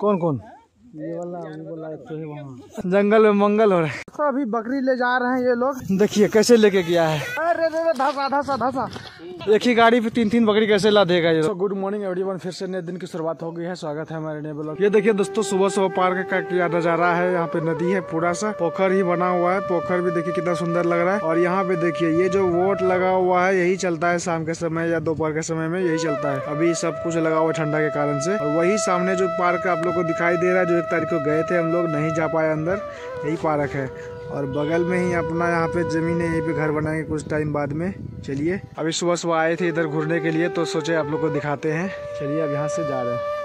कौन कौन? ये वाला वो वाला तो है वहाँ। जंगल में मंगल हो रहा है। तो अभी बकरी ले जा रहे हैं ये लोग। देखिए कैसे लेके गया है। अरे धसा धसा धसा। ही गाड़ी पे तीन तीन बकरी कैसे ला देगा ये? गुड मॉर्निंग एवरीवन फिर से नए दिन की शुरुआत हो गई है। स्वागत है हमारे नए ब्लॉग ये देखिए दोस्तों सुबह सुबह पार्क का क्या नज़ारा है। यहाँ पे नदी है, पूरा सा। पोखर ही बना हुआ है। पोखर भी देखिए कितना सुंदर लग रहा है। और यहाँ पे देखिए, ये जो वोट लगा हुआ है, यही चलता है शाम के समय या दोपहर के समय में, यही चलता है। अभी सब कुछ लगा हुआ ठंडा के कारण से। और वही सामने जो पार्क आप लोग को दिखाई दे रहा है, जो एक तारीख को गए थे हम लोग, नहीं जा पाए अंदर, यही पार्क है। और बगल में ही अपना यहाँ पे ज़मीन है यहीं पे घर बनाएँगे कुछ टाइम बाद में। चलिए। अभी सुबह सुबह आए थे इधर घूरने के लिए तो सोचे आप लोग को दिखाते हैं। चलिए, अब यहाँ से जा रहे हैं।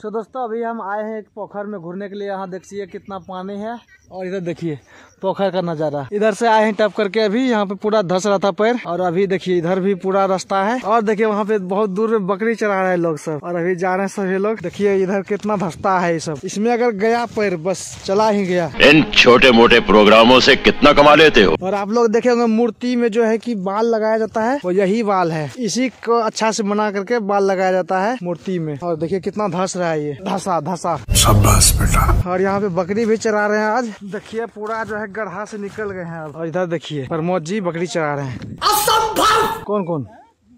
तो दोस्तों अभी हम आए हैं एक पोखर में घूरने के लिए। यहाँ देखिए कितना पानी है और इधर देखिए पोखर का नज़ारा। इधर से आए हैं टप करके अभी यहाँ पे पूरा धस रहा था पैर। और अभी देखिए इधर भी पूरा रास्ता है। और देखिए वहाँ पे बहुत दूर में बकरी चरा रहे हैं लोग सब। और अभी जा रहे हैं सभी लोग। देखिए इधर कितना धसता है ये सब। इसमें अगर गया पैर बस चला ही गया। इन छोटे मोटे प्रोग्रामों से कितना कमा लेते हो? और आप लोग देखे होंगे मूर्ति में जो है की बाल लगाया जाता है वो यही बाल है। इसी को अच्छा से बना करके बाल लगाया जाता है मूर्ति में। और देखिये कितना धस रहा है। ये धसा धसा। शाबाश बेटा। और यहाँ पे बकरी भी चरा रहे हैं आज। देखिए पूरा जो है गढ़ा से निकल गए हैं अब। और इधर देखिए प्रमोद जी बकरी चरा रहे हैं। असंभव! कौन कौन?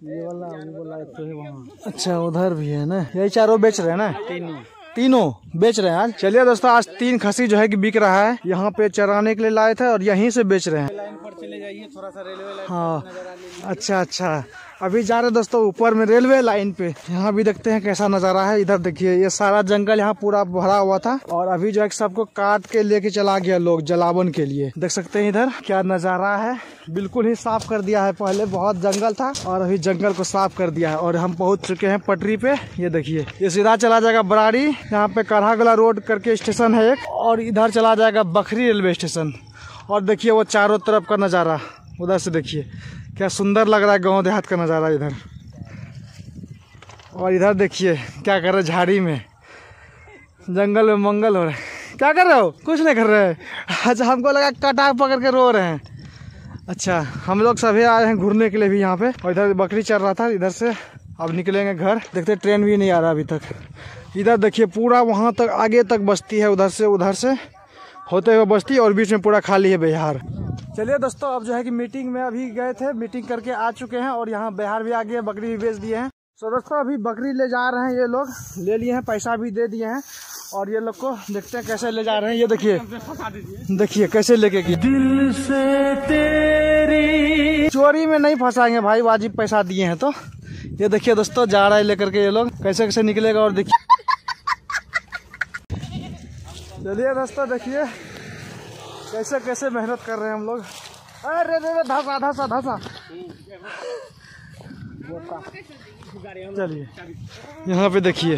ये वाला वो वाला तो है वहाँ। अच्छा उधर भी है ना? यही चारों बेच रहे हैं ना? तीनों। तीनों बेच रहे हैं आज। चलिए दोस्तों आज तीन खसी जो है कि बिक रहा है। यहाँ पे चराने के लिए लाए थे और यहीं से बेच रहे हैं। लाइन पर चले जाइए थोड़ा सा रेलवे लाइन हाँ। अच्छा अच्छा। अभी जा रहे दोस्तों ऊपर में रेलवे लाइन पे। यहाँ भी देखते हैं कैसा नज़ारा है। इधर देखिए, ये सारा जंगल यहाँ पूरा भरा हुआ था। और अभी जो है सबको काट के लेके चला गया लोग जलावन के लिए। देख सकते हैं इधर क्या नज़ारा है। बिल्कुल ही साफ़ कर दिया है पहले, बहुत जंगल था और अभी जंगल को साफ़ कर दिया है। और हम पहुँच चुके हैं पटरी पे। ये देखिए, ये सीधा चला जाएगा बराड़ी। यहाँ पे कढ़ागला रोड करके स्टेशन है एक। और इधर चला जाएगा बखरी रेलवे स्टेशन। और देखिए वो चारों तरफ़ का नज़ारा। उधर से देखिए। क्या सुंदर लग रहा है गाँव देहात का नज़ारा इधर। और इधर देखिए, क्या कर रहे झाड़ी में। जंगल में मंगल हो रहा है। क्या कर रहे हो? कुछ नहीं कर रहे। अच्छा हमको लगा कटाक पकड़ के रो रहे हैं। अच्छा हम लोग सभी आए हैं घूरने के लिए भी यहाँ पे। और इधर बकरी चल रहा था, इधर से अब निकलेंगे घर। देखते ट्रेन भी नहीं आ रहा अभी तक। इधर देखिए, पूरा वहाँ तक, आगे तक बस्ती है उधर से उधर से। होते हुए बस्ती और बीच में पूरा खाली है बिहार। चलिए दोस्तों, अब जो है कि मीटिंग में अभी गए थे मीटिंग करके आ चुके हैं और यहाँ बिहार भी आ गए, बकरी भी बेच दिए हैं। तो दोस्तों, अभी बकरी ले जा रहे हैं ये लोग। ले लिए हैं, पैसा भी दे दिए हैं। और ये लोग को देखते हैं कैसे ले जा रहे हैं। ये देखिए देखिए कैसे लेके गए। दिल से तेरी चोरी में नहीं फंसाएँगे भाई, वाजिब पैसा दिए हैं तो। ये देखिए दोस्तों, जा रहा है लेकर के ये लोग। कैसे कैसे निकलेगा और देखिए। चलिए दोस्तों, देखिए। कैसे कैसे मेहनत कर रहे हैं हम लोग? अरे रे रे धसा धसा धसा। चलिए। यहाँ पे देखिए।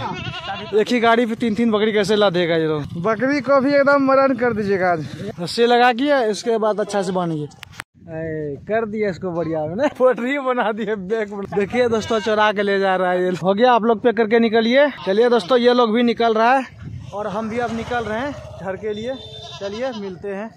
एक ही गाड़ी पे तीन तीन बकरी कैसे ला देगा ये लोग? बकरी को भी एकदम मरण कर दीजिएगा आज। रस्सी लगा के इसके बाद अच्छा से बांधिए कर दिया इसको बढ़िया मैंने पोटरी बना दी है बैग देखिए दोस्तों चुरा के ले जा रहा है ये हो गया आप लोग पे करके निकलिए। चलिए दोस्तों ये लोग भी निकल रहा है। और हम भी अब निकल रहे हैं घर के लिए। चलिए मिलते हैं।